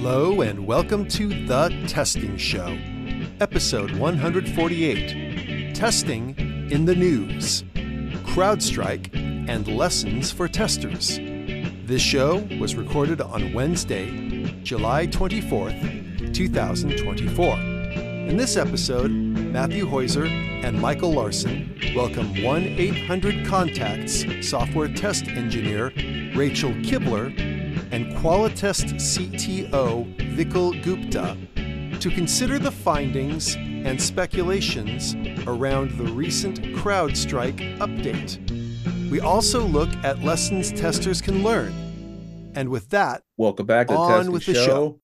Hello, and welcome to The Testing Show, episode 148 Testing in the News, CrowdStrike, and Lessons for Testers. This show was recorded on Wednesday, July 24th, 2024. In this episode, Matthew Heusser and Michael Larsen welcome 1 800 Contacts software test engineer Rachel Kibler and Qualitest CTO Vikul Gupta to consider the findings and speculations around the recent CrowdStrike update. We also look at lessons testers can learn. And with that, welcome back to the on with the show. show.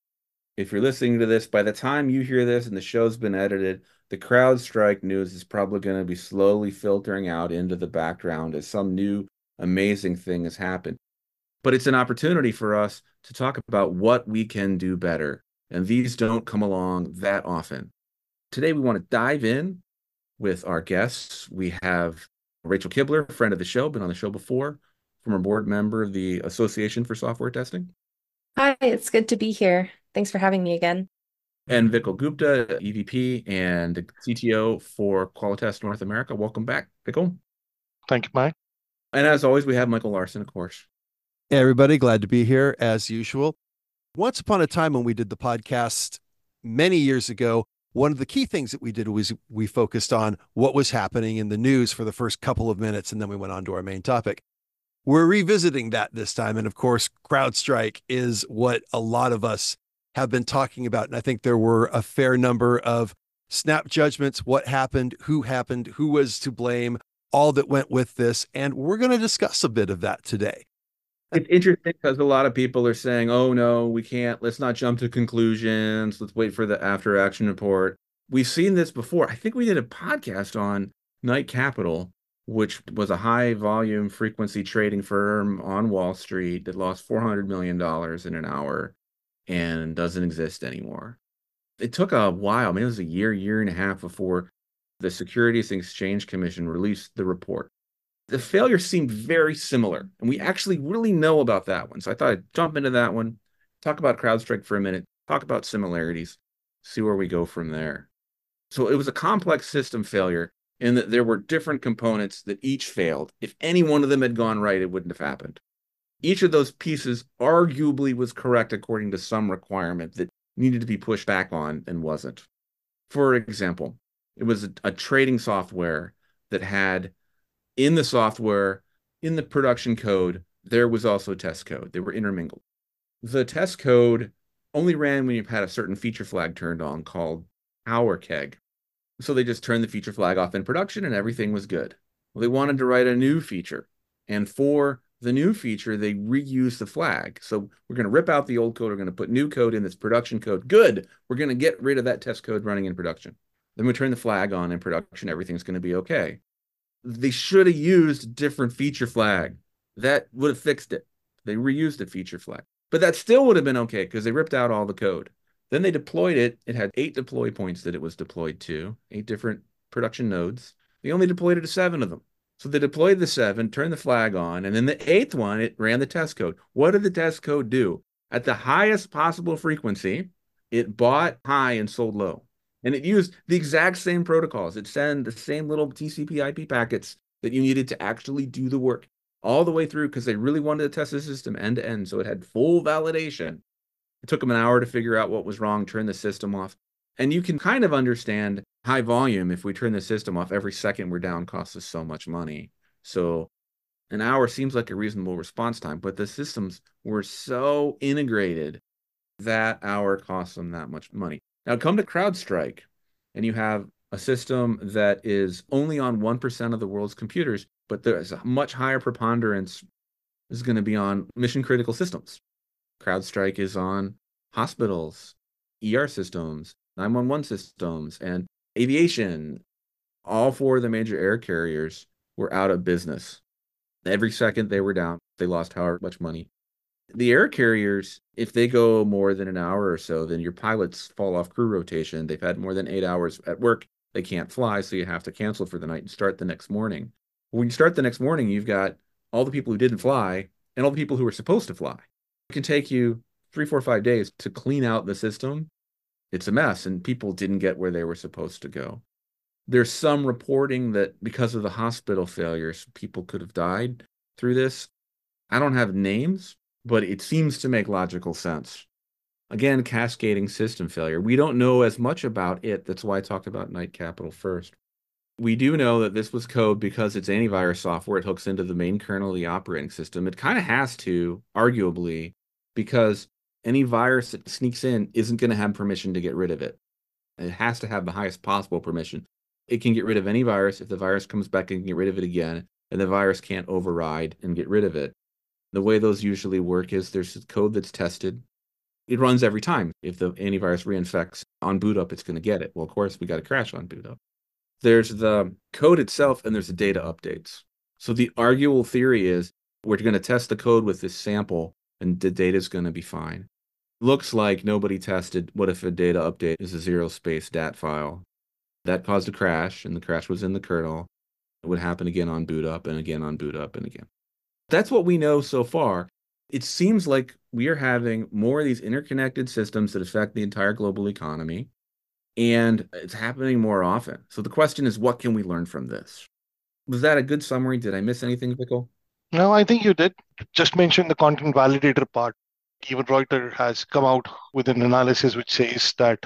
If you're listening to this, by the time you hear this and the show's been edited, the CrowdStrike news is probably going to be slowly filtering out into the background as some new amazing thing has happened but it's an opportunity for us to talk about what we can do better. And these don't come along that often. Today, we want to dive in with our guests. We have Rachel Kibler, friend of the show, been on the show before, former board member of the Association for Software Testing. Hi, it's good to be here. Thanks for having me again. And Vikul Gupta, EVP and CTO for Qualitest North America. Welcome back, Vikul. Thank you, Mike. And as always, we have Michael Larsen, of course. Everybody, glad to be here as usual. Once upon a time, when we did the podcast many years ago, one of the key things that we did was we focused on what was happening in the news for the first couple of minutes, and then we went on to our main topic. We're revisiting that this time. And of course, CrowdStrike is what a lot of us have been talking about. And I think there were a fair number of snap judgments what happened, who happened, who was to blame, all that went with this. And we're going to discuss a bit of that today it's interesting because a lot of people are saying, "Oh no, we can't. Let's not jump to conclusions. Let's wait for the after action report." We've seen this before. I think we did a podcast on Knight Capital, which was a high volume frequency trading firm on Wall Street that lost 400 million dollars in an hour and doesn't exist anymore. It took a while. I mean, it was a year, year and a half before the Securities and Exchange Commission released the report the failure seemed very similar. And we actually really know about that one. So I thought I'd jump into that one, talk about CrowdStrike for a minute, talk about similarities, see where we go from there. So it was a complex system failure in that there were different components that each failed. If any one of them had gone right, it wouldn't have happened. Each of those pieces arguably was correct according to some requirement that needed to be pushed back on and wasn't. For example, it was a, a trading software that had in the software, in the production code, there was also test code. They were intermingled. The test code only ran when you had a certain feature flag turned on called power keg. So they just turned the feature flag off in production and everything was good. Well, they wanted to write a new feature. And for the new feature, they reused the flag. So we're going to rip out the old code. We're going to put new code in this production code. Good. We're going to get rid of that test code running in production. Then we turn the flag on in production. Everything's going to be okay they should have used a different feature flag. That would have fixed it. They reused the feature flag. But that still would have been okay because they ripped out all the code. Then they deployed it. It had eight deploy points that it was deployed to, eight different production nodes. They only deployed it to seven of them. So they deployed the seven, turned the flag on, and then the eighth one, it ran the test code. What did the test code do? At the highest possible frequency, it bought high and sold low and it used the exact same protocols. It sent the same little TCP IP packets that you needed to actually do the work all the way through because they really wanted to test the system end to end. So it had full validation. It took them an hour to figure out what was wrong, turn the system off. And you can kind of understand high volume. If we turn the system off every second we're down, costs us so much money. So an hour seems like a reasonable response time, but the systems were so integrated that hour costs them that much money. Now come to CrowdStrike, and you have a system that is only on 1% of the world's computers, but there's a much higher preponderance is going to be on mission critical systems. CrowdStrike is on hospitals, ER systems, 911 systems, and aviation. All four of the major air carriers were out of business. Every second they were down, they lost however much money the air carriers, if they go more than an hour or so, then your pilots fall off crew rotation. They've had more than eight hours at work. They can't fly, so you have to cancel for the night and start the next morning. When you start the next morning, you've got all the people who didn't fly and all the people who were supposed to fly. It can take you three, four, five days to clean out the system, it's a mess and people didn't get where they were supposed to go. There's some reporting that because of the hospital failures, people could have died through this. I don't have names, but it seems to make logical sense. Again, cascading system failure. We don't know as much about it. That's why I talked about Knight Capital first. We do know that this was code because it's antivirus software. It hooks into the main kernel of the operating system. It kind of has to, arguably, because any virus that sneaks in isn't going to have permission to get rid of it. It has to have the highest possible permission. It can get rid of any virus. If the virus comes back, it can get rid of it again, and the virus can't override and get rid of it. The way those usually work is there's code that's tested. It runs every time. If the antivirus reinfects on boot up, it's going to get it. Well, of course, we got to crash on boot up. There's the code itself, and there's the data updates. So the arguable theory is we're going to test the code with this sample, and the data is going to be fine looks like nobody tested what if a data update is a zero space dat file. That caused a crash, and the crash was in the kernel. It would happen again on boot up and again on boot up and again. That's what we know so far. It seems like we are having more of these interconnected systems that affect the entire global economy, and it's happening more often. So the question is, what can we learn from this? Was that a good summary? Did I miss anything, Vikul? No, I think you did. Just mention the content validator part even Reuters has come out with an analysis which says that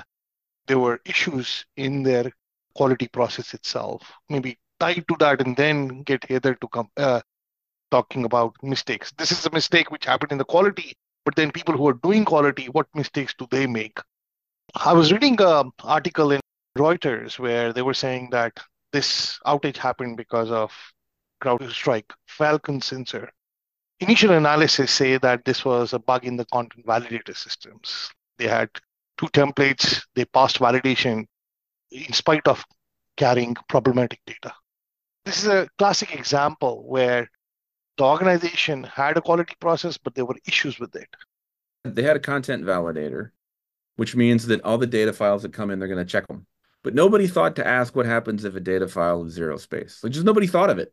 there were issues in their quality process itself. Maybe tied to that, and then get Heather to come uh, talking about mistakes. This is a mistake which happened in the quality, but then people who are doing quality, what mistakes do they make? I was reading an article in Reuters where they were saying that this outage happened because of CrowdStrike Falcon sensor initial analysis say that this was a bug in the content validator systems. They had two templates, they passed validation in spite of carrying problematic data. This is a classic example where the organization had a quality process, but there were issues with it. They had a content validator, which means that all the data files that come in, they're going to check them. But nobody thought to ask what happens if a data file is zero space. Like just nobody thought of it.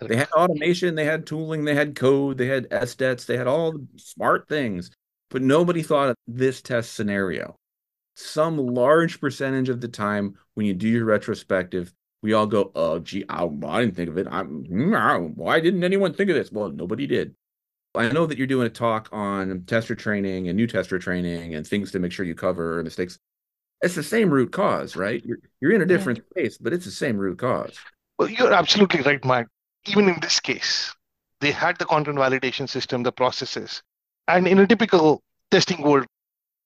They had automation, they had tooling, they had code, they had SDETs, they had all the smart things, but nobody thought of this test scenario. Some large percentage of the time, when you do your retrospective, we all go, "Oh, gee, I, I didn't think of it. I'm, hmm, why didn't anyone think of this?" Well, nobody did. I know that you're doing a talk on tester training and new tester training and things to make sure you cover mistakes. It's the same root cause, right? You're you're in a different yeah. space, but it's the same root cause. Well, you're absolutely right, Mike even in this case, they had the content validation system, the processes. And in a typical testing world,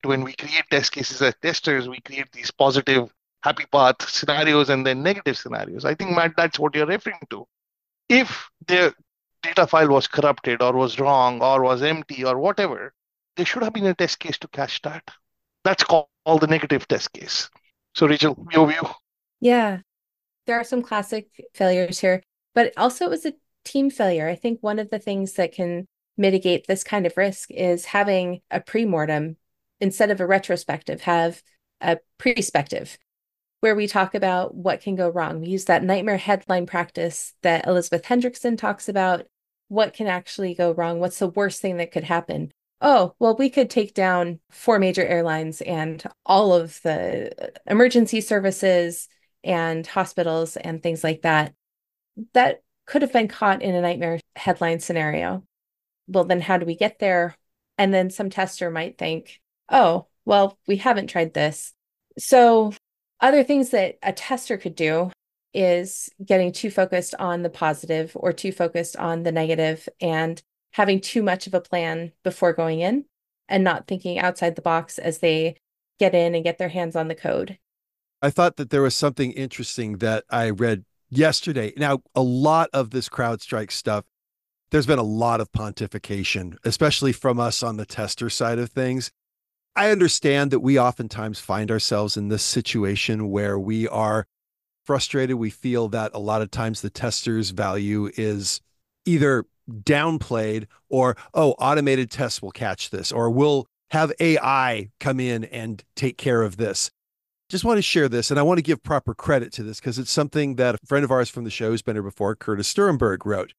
when we create test cases as testers, we create these positive, happy path scenarios and then negative scenarios. I think, Matt, that's what you're referring to. If the data file was corrupted or was wrong or was empty or whatever, there should have been a test case to catch that. That's called the negative test case. So, Rachel, your view? Yeah, there are some classic failures here but also it was a team failure. I think one of the things that can mitigate this kind of risk is having a pre-mortem instead of a retrospective, have a perspective where we talk about what can go wrong. We use that nightmare headline practice that Elizabeth Hendrickson talks about. What can actually go wrong? What's the worst thing that could happen? Oh, well, we could take down four major airlines and all of the emergency services and hospitals and things like that that could have been caught in a nightmare headline scenario. Well, then how do we get there? And then some tester might think, oh, well, we haven't tried this. So, other things that a tester could do is getting too focused on the positive or too focused on the negative and having too much of a plan before going in and not thinking outside the box as they get in and get their hands on the code. I thought that there was something interesting that I read yesterday. Now, a lot of this CrowdStrike stuff, there's been a lot of pontification, especially from us on the tester side of things. I understand that we oftentimes find ourselves in this situation where we are frustrated. We feel that a lot of times the tester's value is either downplayed or, oh, automated tests will catch this, or we'll have AI come in and take care of this just want to share this, and I want to give proper credit to this because it's something that a friend of ours from the show who's been here before, Curtis Stuehrenberg, wrote.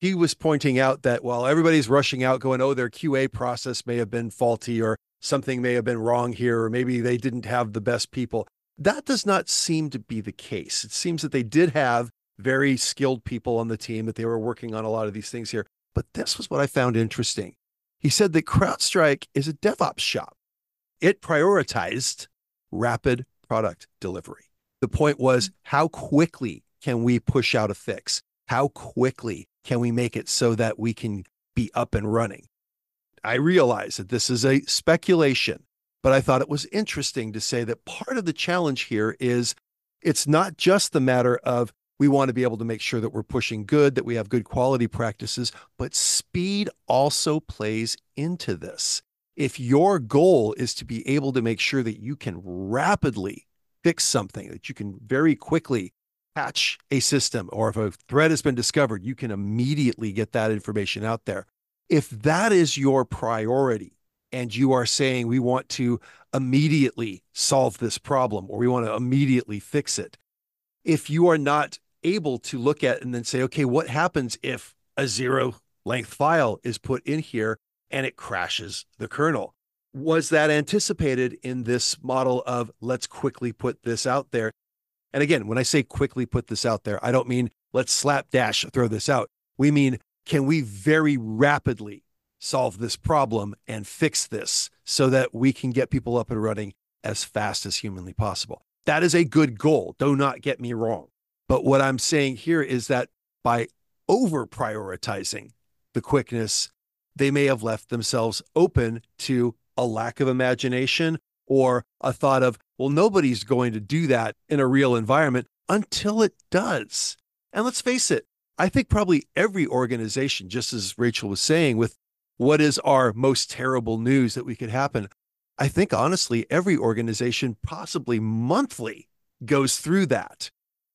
he was pointing out that while everybody's rushing out going, oh, their QA process may have been faulty or something may have been wrong here, or maybe they didn't have the best people. That does not seem to be the case. It seems that they did have very skilled people on the team, that they were working on a lot of these things here. But this was what I found interesting. He said that CrowdStrike is a DevOps shop. It prioritized rapid product delivery. The point was, mm. how quickly can we push out a fix? How quickly can we make it so that we can be up and running? I realize that this is a speculation, but I thought it was interesting to say that part of the challenge here is it's not just the matter of we want to be able to make sure that we're pushing good, that we have good quality practices, but speed also plays into this. If your goal is to be able to make sure that you can rapidly fix something, that you can very quickly patch a system, or if a threat has been discovered, you can immediately get that information out there. If that is your priority, and you are saying we want to immediately solve this problem or we want to immediately fix it, if you are not able to look at and then say, okay, what happens if a zero length file is put in here and it crashes the kernel? Was that anticipated in this model of let's quickly put this out there and again, when I say quickly put this out there, I don't mean let's slapdash throw this out. We mean, can we very rapidly solve this problem and fix this so that we can get people up and running as fast as humanly possible? That is a good goal. Do not get me wrong. But what I'm saying here is that by over prioritizing the quickness, they may have left themselves open to a lack of imagination or a thought of, well, nobody's going to do that in a real environment until it does. And let's face it, I think probably every organization, just as Rachel was saying, with what is our most terrible news that we could happen, I think honestly, every organization, possibly monthly, goes through that.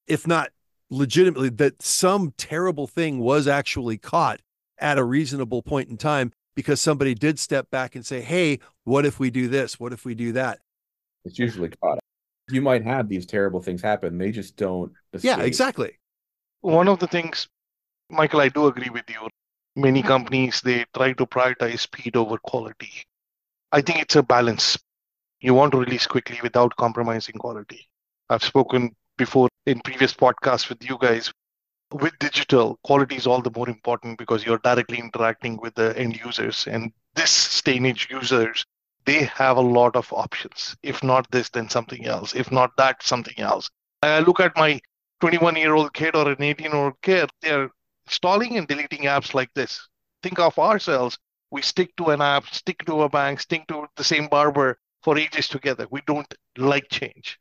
If not legitimately, that some terrible thing was actually caught at a reasonable point in time because somebody did step back and say, hey, what if we do this? What if we do that? It's usually caught. You might have these terrible things happen. They just don't. Escape. Yeah, exactly. One of the things, Michael, I do agree with you. Many mm-hmm. companies, they try to prioritize speed over quality. I think it's a balance. You want to release quickly without compromising quality. I've spoken before in previous podcasts with you guys with digital, quality is all the more important because you're directly interacting with the end users. And this stage users, they have a lot of options. If not this, then something else. If not that, something else. I look at my 21 year old kid or an 18 year old kid, they're installing and deleting apps like this. Think of ourselves. We stick to an app, stick to a bank, stick to the same barber for ages together. We don't like change.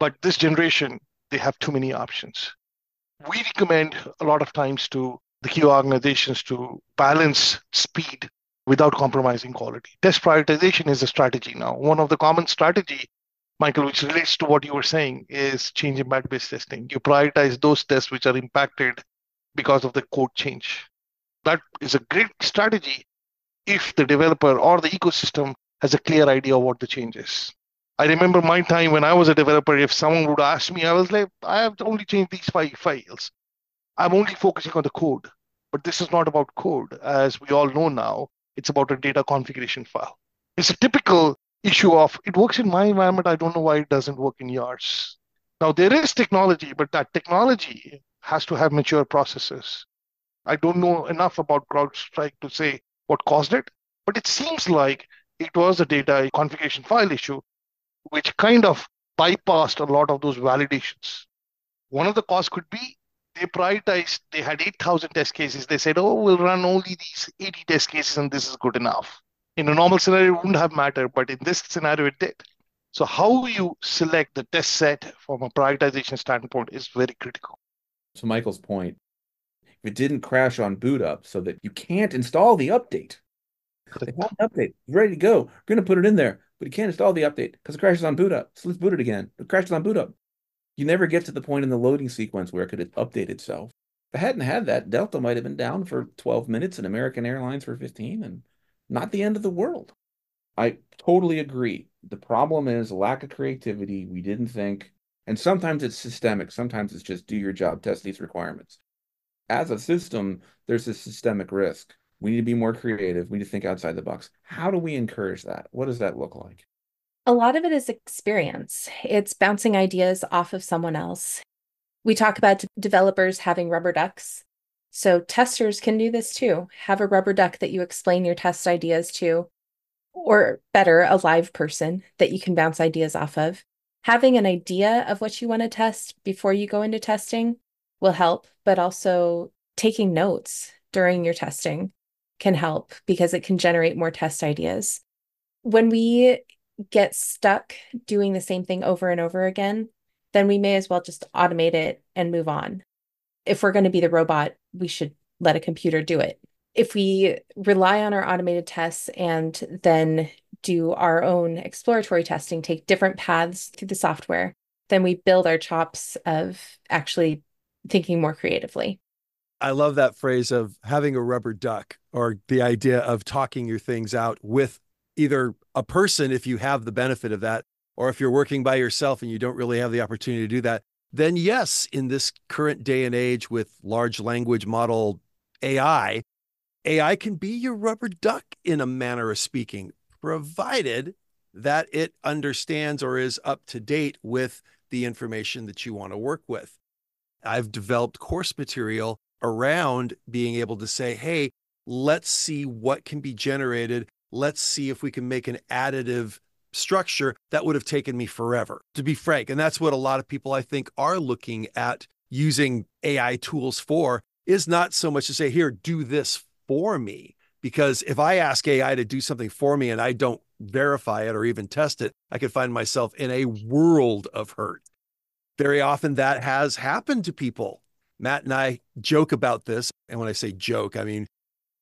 But this generation, they have too many options we recommend a lot of times to the key organizations to balance speed without compromising quality. Test prioritization is a strategy now. One of the common strategy, Michael, which relates to what you were saying, is change impact based testing. You prioritize those tests which are impacted because of the code change. That is a great strategy if the developer or the ecosystem has a clear idea of what the change is. I remember my time when I was a developer, if someone would ask me, I was like, I have only changed these five files. I'm only focusing on the code. But this is not about code. As we all know now, it's about a data configuration file. It's a typical issue of it works in my environment. I don't know why it doesn't work in yours. Now, there is technology, but that technology has to have mature processes. I don't know enough about CrowdStrike to say what caused it, but it seems like it was a data configuration file issue which kind of bypassed a lot of those validations. One of the causes could be they prioritized, they had 8,000 test cases. They said, oh, we'll run only these 80 test cases and this is good enough. In a normal scenario, it wouldn't have mattered, but in this scenario, it did. So, how you select the test set from a prioritization standpoint is very critical. To Michael's point, if it didn't crash on boot up so that you can't install the update, they have an update, ready to go. We're going to put it in there but you can't install the update because it crashes on boot up. So let's boot it again. It crashes on boot up. You never get to the point in the loading sequence where it could update itself. If I hadn't had that, Delta might have been down for 12 minutes and American Airlines for 15 and not the end of the world. I totally agree. The problem is lack of creativity. We didn't think, and sometimes it's systemic. Sometimes it's just do your job, test these requirements. as a system, there's a systemic risk. We need to be more creative. We need to think outside the box. How do we encourage that? What does that look like? A lot of it is experience. It's bouncing ideas off of someone else. We talk about developers having rubber ducks. So testers can do this too. Have a rubber duck that you explain your test ideas to, or better, a live person that you can bounce ideas off of. Having an idea of what you want to test before you go into testing will help, but also taking notes during your testing can help because it can generate more test ideas. When we get stuck doing the same thing over and over again, then we may as well just automate it and move on. If we're going to be the robot, we should let a computer do it. If we rely on our automated tests and then do our own exploratory testing, take different paths through the software, then we build our chops of actually thinking more creatively. I love that phrase of having a rubber duck or the idea of talking your things out with either a person, if you have the benefit of that, or if you're working by yourself and you don't really have the opportunity to do that, then yes, in this current day and age with large language model AI, AI can be your rubber duck in a manner of speaking, provided that it understands or is up to date with the information that you want to work with. I've developed course material around being able to say, hey, let's see what can be generated. Let's see if we can make an additive structure that would have taken me forever, to be frank. And that's what a lot of people I think are looking at using AI tools for is not so much to say, here, do this for me. Because if I ask AI to do something for me and I don't verify it or even test it, I could find myself in a world of hurt. Very often that has happened to people. Matt and I joke about this. And when I say joke, I mean,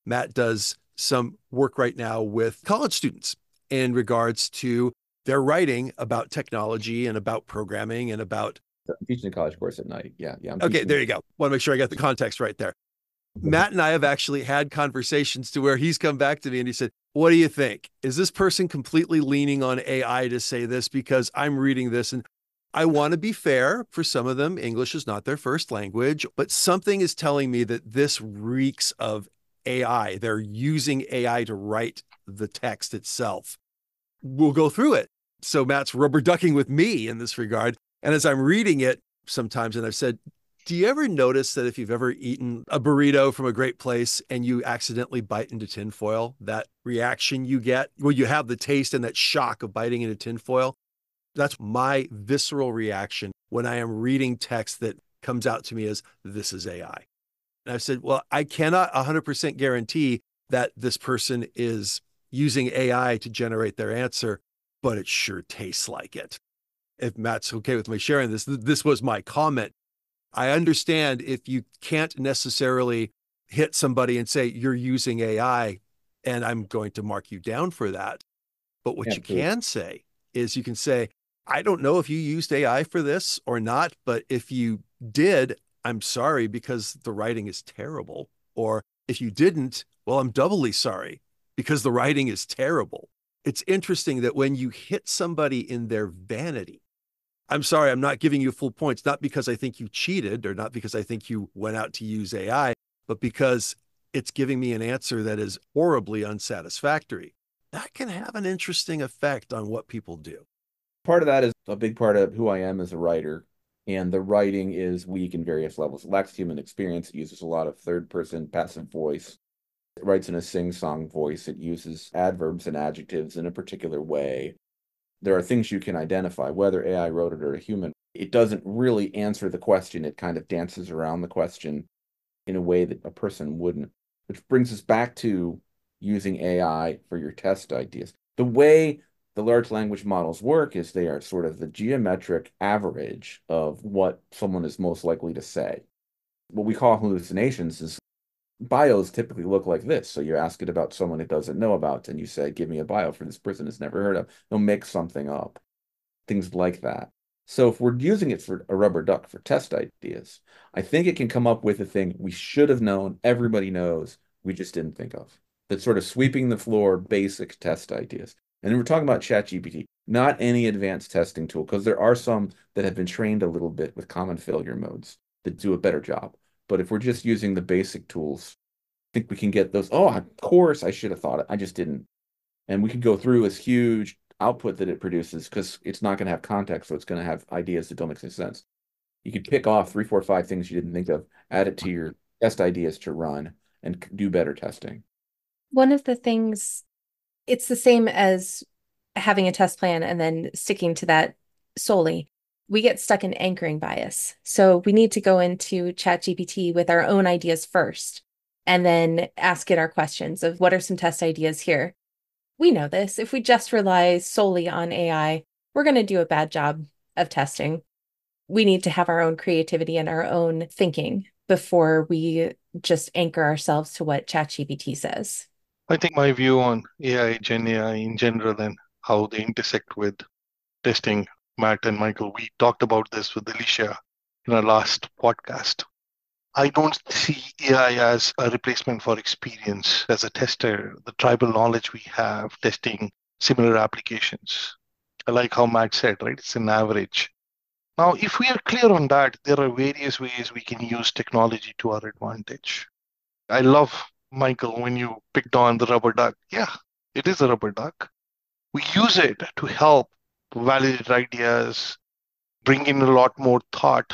Matt does some work right now with college students in regards to their writing about technology and about programming and about I'm teaching a college course at night. Yeah. Yeah. I'm okay. There you go. Want to make sure I got the context right there. Matt and I have actually had conversations to where he's come back to me and he said, What do you think? Is this person completely leaning on AI to say this? Because I'm reading this and I want to be fair. For some of them, English is not their first language, but something is telling me that this reeks of AI. They're using AI to write the text itself. We'll go through it. So Matt's rubber ducking with me in this regard. And as I'm reading it sometimes, and I've said, do you ever notice that if you've ever eaten a burrito from a great place and you accidentally bite into tinfoil, that reaction you get? Well, you have the taste and that shock of biting into tinfoil. That's my visceral reaction when I am reading text that comes out to me as this is AI. And I said, well, I cannot 100% guarantee that this person is using AI to generate their answer, but it sure tastes like it. If Matt's okay with me sharing this, this was my comment I understand if you can't necessarily hit somebody and say you're using AI and I'm going to mark you down for that. But what yeah, you cool. can say is you can say, I don't know if you used AI for this or not, but if you did, I'm sorry because the writing is terrible. Or if you didn't, well, I'm doubly sorry because the writing is terrible. It's interesting that when you hit somebody in their vanity, I'm sorry, I'm not giving you full points, not because I think you cheated or not because I think you went out to use AI, but because it's giving me an answer that is horribly unsatisfactory. That can have an interesting effect on what people do. Part of that is a big part of who I am as a writer. And the writing is weak in various levels. It lacks human experience. It uses a lot of third person passive voice. It writes in a sing song voice. It uses adverbs and adjectives in a particular way there are things you can identify, whether AI wrote it or a human. It doesn't really answer the question. It kind of dances around the question in a way that a person wouldn't, which brings us back to using AI for your test ideas. The way the large language models work is they are sort of the geometric average of what someone is most likely to say. What we call hallucinations is bios typically look like this. So you're asking about someone it doesn't know about, and you say, Give me a bio for this person it's never heard of. They'll make something up, things like that. So if we're using it for a rubber duck for test ideas, I think it can come up with a thing we should have known, everybody knows, we just didn't think of. That's sort of sweeping the floor, basic test ideas. And we're talking about ChatGPT, not any advanced testing tool, because there are some that have been trained a little bit with common failure modes that do a better job. But if we're just using the basic tools, I think we can get those. Oh, of course, I should have thought it. I just didn't. And we can go through this huge output that it produces because it's not going to have context. So it's going to have ideas that don't make any sense. You could pick off three, four, five things you didn't think of, add it to your test ideas to run and do better testing. One of the things, it's the same as having a test plan and then sticking to that solely. We get stuck in anchoring bias. So we need to go into ChatGPT with our own ideas first and then ask it our questions of what are some test ideas here. We know this. If we just rely solely on AI, we're going to do a bad job of testing. We need to have our own creativity and our own thinking before we just anchor ourselves to what ChatGPT says. I think my view on AI, Gen AI in general, and how they intersect with testing, Matt and Michael, we talked about this with Alicia in our last podcast. I don't see AI as a replacement for experience as a tester, the tribal knowledge we have testing similar applications. I like how Matt said, right? It's an average. Now, if we are clear on that, there are various ways we can use technology to our advantage. I love, Michael, when you picked on the rubber duck. Yeah, it is a rubber duck. We use it to help validate ideas, bring in a lot more thought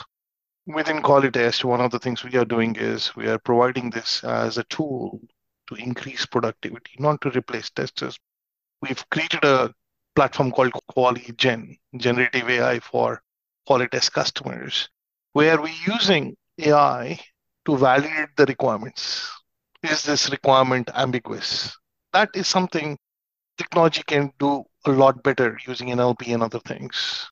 Within Qualitest, one of the things we are doing is we are providing this as a tool to increase productivity, not to replace testers. We've created a platform called QualiGen, generative AI for Qualitest customers, where we're using AI to validate the requirements. Is this requirement ambiguous? That is something technology can do a lot better using NLP and other things.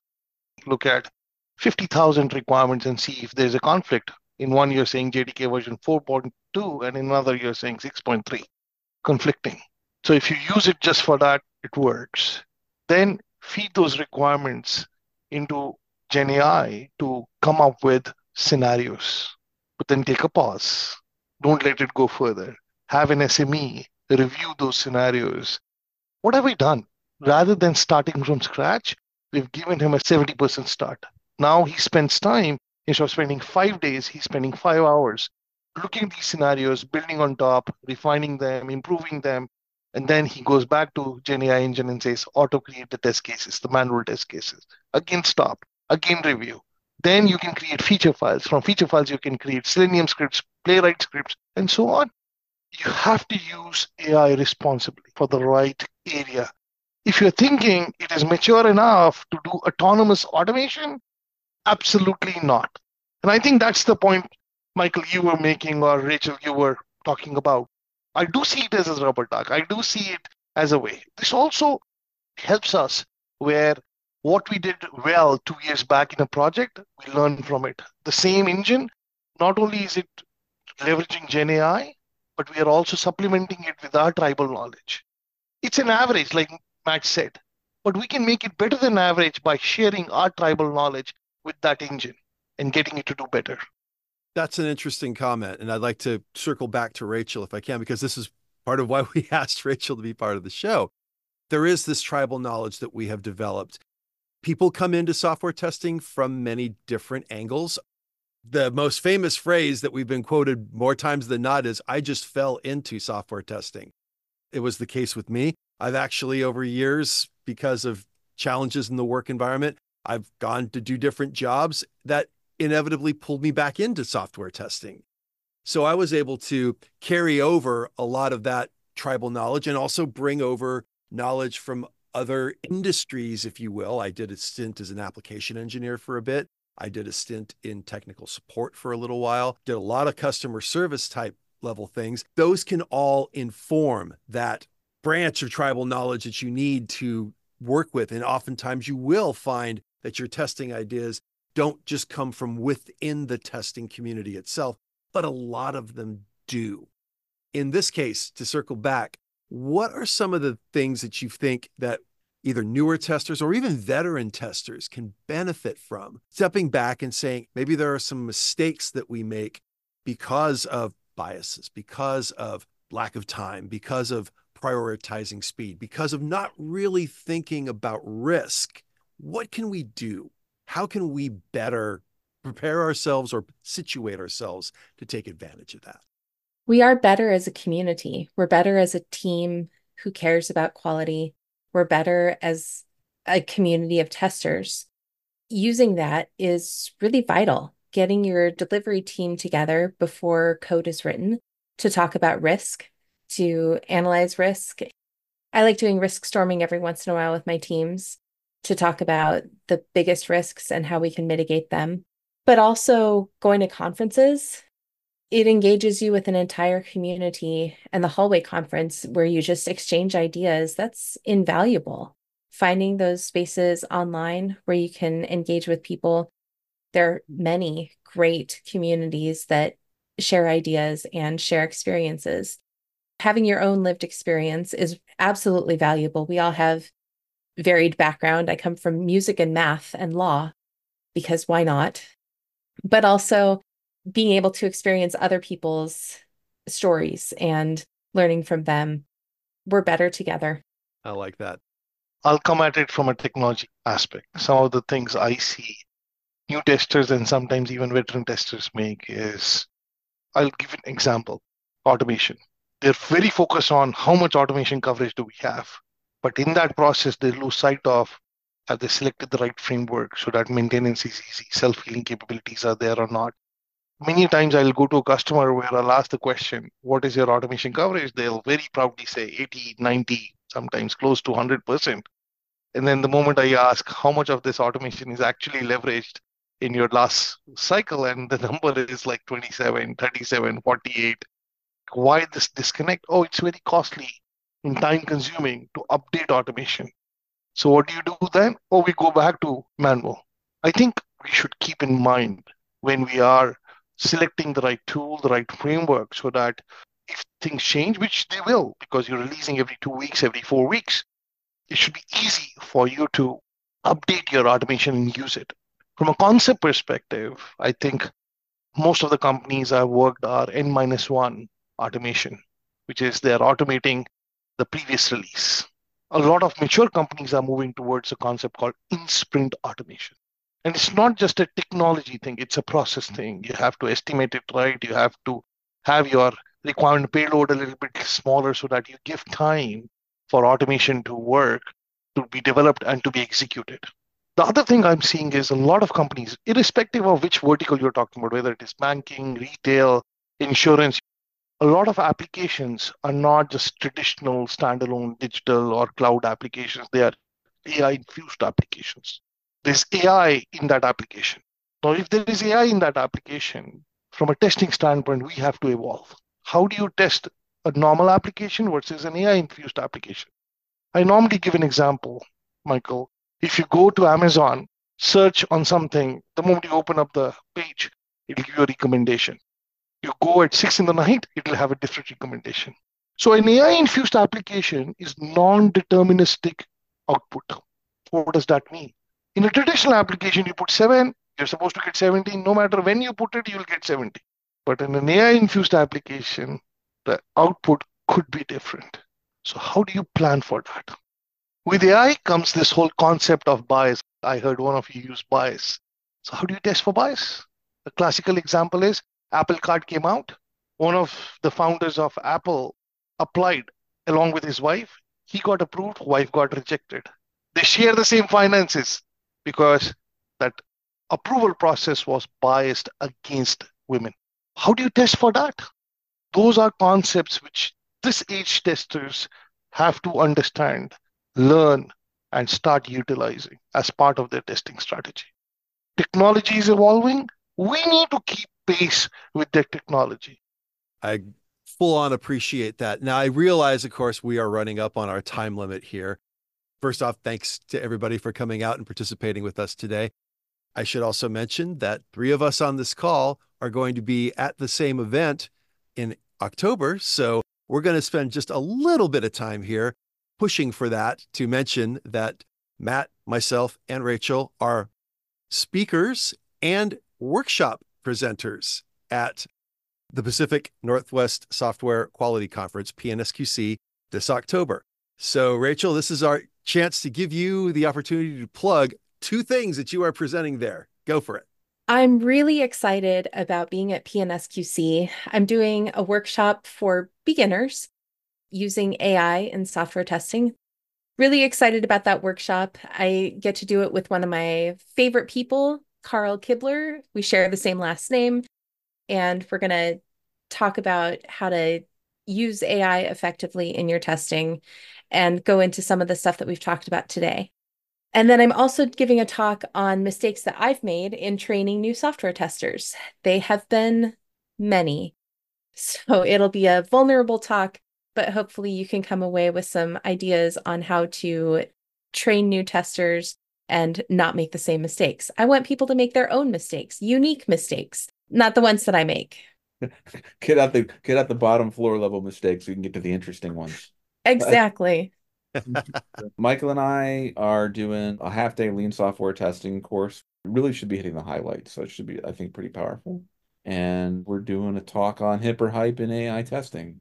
Look at 50,000 requirements and see if there's a conflict. In one, you're saying JDK version 4.2, and in another, you're saying 6.3, conflicting. So if you use it just for that, it works. Then feed those requirements into Gen AI to come up with scenarios. But then take a pause. Don't let it go further. Have an SME review those scenarios. What have we done? Rather than starting from scratch, we've given him a 70% start. Now he spends time, instead of spending five days, he's spending five hours looking at these scenarios, building on top, refining them, improving them. And then he goes back to Gen AI engine and says, auto create the test cases, the manual test cases. Again, stop. Again, review. Then you can create feature files. From feature files, you can create Selenium scripts, Playwright scripts, and so on. You have to use AI responsibly for the right area. If you're thinking it is mature enough to do autonomous automation, Absolutely not. And I think that's the point, Michael, you were making, or Rachel, you were talking about. I do see it as a rubber duck. I do see it as a way. This also helps us where what we did well two years back in a project, we learn from it. The same engine, not only is it leveraging Gen AI, but we are also supplementing it with our tribal knowledge. It's an average, like Matt said, but we can make it better than average by sharing our tribal knowledge with that engine and getting it to do better. That's an interesting comment. And I'd like to circle back to Rachel if I can, because this is part of why we asked Rachel to be part of the show. There is this tribal knowledge that we have developed. People come into software testing from many different angles. The most famous phrase that we've been quoted more times than not is I just fell into software testing. It was the case with me. I've actually, over years, because of challenges in the work environment, I've gone to do different jobs that inevitably pulled me back into software testing. So I was able to carry over a lot of that tribal knowledge and also bring over knowledge from other industries, if you will. I did a stint as an application engineer for a bit. I did a stint in technical support for a little while, did a lot of customer service type level things. Those can all inform that branch of tribal knowledge that you need to work with. And oftentimes you will find that your testing ideas don't just come from within the testing community itself, but a lot of them do. In this case, to circle back, what are some of the things that you think that either newer testers or even veteran testers can benefit from stepping back and saying maybe there are some mistakes that we make because of biases, because of lack of time, because of prioritizing speed, because of not really thinking about risk what can we do? How can we better prepare ourselves or situate ourselves to take advantage of that? We are better as a community. We're better as a team who cares about quality. We're better as a community of testers. Using that is really vital. Getting your delivery team together before code is written to talk about risk, to analyze risk. I like doing risk storming every once in a while with my teams to talk about the biggest risks and how we can mitigate them. But also going to conferences, it engages you with an entire community and the hallway conference where you just exchange ideas. That's invaluable. Finding those spaces online where you can engage with people. There are many great communities that share ideas and share experiences. Having your own lived experience is absolutely valuable. We all have varied background. I come from music and math and law because why not? But also being able to experience other people's stories and learning from them. We're better together. I like that. I'll come at it from a technology aspect. Some of the things I see new testers and sometimes even veteran testers make is I'll give an example automation. They're very focused on how much automation coverage do we have. But in that process, they lose sight of have they selected the right framework so that maintenance is easy, self healing capabilities are there or not. Many times I'll go to a customer where I'll ask the question, What is your automation coverage? They'll very proudly say 80, 90, sometimes close to 100%. And then the moment I ask how much of this automation is actually leveraged in your last cycle, and the number is like 27, 37, 48, why this disconnect? Oh, it's very costly and time consuming to update automation. So what do you do then? Oh, we go back to manual. I think we should keep in mind when we are selecting the right tool, the right framework, so that if things change, which they will, because you're releasing every two weeks, every four weeks, it should be easy for you to update your automation and use it. From a concept perspective, I think most of the companies I've worked are N minus one automation, which is they're automating the previous release. A lot of mature companies are moving towards a concept called in sprint automation. And it's not just a technology thing, it's a process thing. You have to estimate it right. You have to have your requirement payload a little bit smaller so that you give time for automation to work, to be developed, and to be executed. The other thing I'm seeing is a lot of companies, irrespective of which vertical you're talking about, whether it is banking, retail, insurance, a lot of applications are not just traditional standalone digital or cloud applications. They are AI infused applications. There's AI in that application. Now, if there is AI in that application, from a testing standpoint, we have to evolve. How do you test a normal application versus an AI infused application? I normally give an example, Michael. If you go to Amazon, search on something, the moment you open up the page, it'll give you a recommendation. You go at six in the night, it'll have a different recommendation. So an AI infused application is non-deterministic output. What does that mean? In a traditional application, you put seven, you're supposed to get 17. No matter when you put it, you'll get 70. But in an AI infused application, the output could be different. So how do you plan for that? With AI comes this whole concept of bias. I heard one of you use bias. So how do you test for bias? A classical example is Apple Card came out. One of the founders of Apple applied along with his wife. He got approved, wife got rejected. They share the same finances because that approval process was biased against women. How do you test for that? Those are concepts which this age testers have to understand, learn, and start utilizing as part of their testing strategy. Technology is evolving. We need to keep pace with the technology. I full on appreciate that. Now, I realize, of course, we are running up on our time limit here. First off, thanks to everybody for coming out and participating with us today. I should also mention that three of us on this call are going to be at the same event in October. So we're going to spend just a little bit of time here pushing for that to mention that Matt, myself, and Rachel are speakers and workshop presenters at the Pacific Northwest Software Quality Conference, PNSQC, this October. So, Rachel, this is our chance to give you the opportunity to plug two things that you are presenting there. Go for it. I'm really excited about being at PNSQC. I'm doing a workshop for beginners using AI in software testing. Really excited about that workshop. I get to do it with one of my favorite people, Carl Kibler. We share the same last name, and we're going to talk about how to use AI effectively in your testing and go into some of the stuff that we've talked about today. And then I'm also giving a talk on mistakes that I've made in training new software testers. They have been many. So it'll be a vulnerable talk, but hopefully you can come away with some ideas on how to train new testers and not make the same mistakes. I want people to make their own mistakes, unique mistakes, not the ones that I make. get out the get out the bottom floor level mistakes so you can get to the interesting ones. Exactly. Michael and I are doing a half day lean software testing course. We really should be hitting the highlights. So it should be, I think, pretty powerful. And we're doing a talk on hip or hype in AI testing,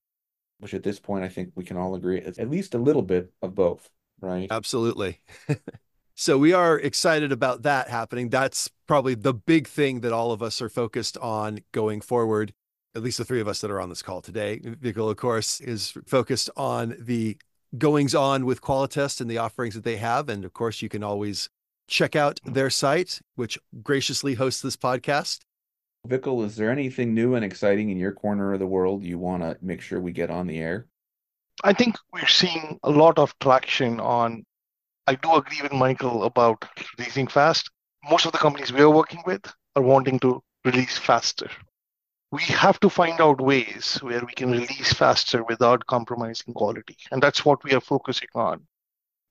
which at this point, I think we can all agree is at least a little bit of both, right? Absolutely. so we are excited about that happening. That's probably the big thing that all of us are focused on going forward. At least the three of us that are on this call today. Vikul, of course, is focused on the goings on with Qualitest and the offerings that they have. And of course, you can always check out their site, which graciously hosts this podcast. Vikul, is there anything new and exciting in your corner of the world you want to make sure we get on the air? I think we're seeing a lot of traction on. I do agree with Michael about releasing fast. Most of the companies we are working with are wanting to release faster we have to find out ways where we can release faster without compromising quality. And that's what we are focusing on.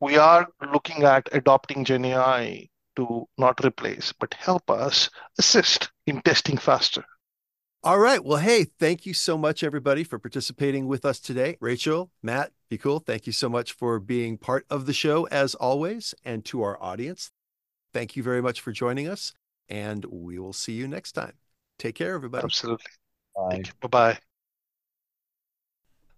We are looking at adopting GenAI to not replace, but help us assist in testing faster. All right. Well, hey, thank you so much, everybody, for participating with us today. Rachel, Matt, Vikul. Thank you so much for being part of the show, as always. And to our audience, thank you very much for joining us. And we will see you next time. Take care, everybody. Absolutely. Bye. Bye bye.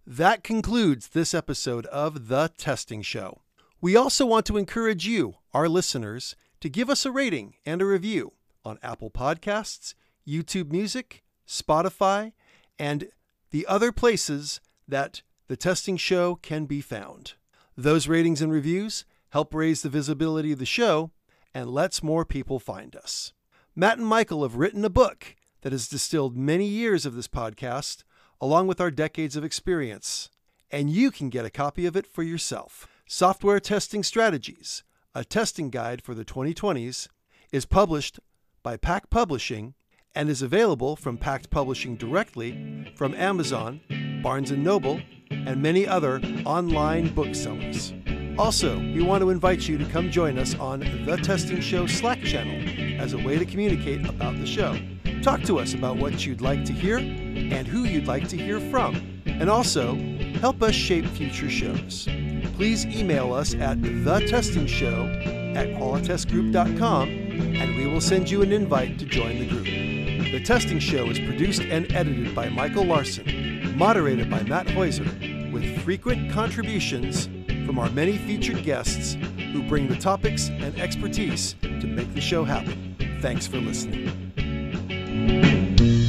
That concludes this episode of The Testing Show. We also want to encourage you, our listeners, to give us a rating and a review on Apple Podcasts, YouTube Music, Spotify, and the other places that The Testing Show can be found. Those ratings and reviews help raise the visibility of the show and lets more people find us. Matt and Michael have written a book that has distilled many years of this podcast, along with our decades of experience. And you can get a copy of it for yourself. Software Testing Strategies, a testing guide for the 2020s, is published by Packt Publishing and is available from Packt Publishing directly from Amazon, Barnes & Noble, and many other online booksellers. Also, we want to invite you to come join us on the Testing Show Slack channel as a way to communicate about the show. Talk to us about what you'd like to hear and who you'd like to hear from, and also help us shape future shows. Please email us at thetestingshow at qualitestgroup.com and we will send you an invite to join the group. The Testing Show is produced and edited by Michael Larsen, moderated by Matt Heusser, with frequent contributions from our many featured guests who bring the topics and expertise to make the show happen. Thanks for listening. Música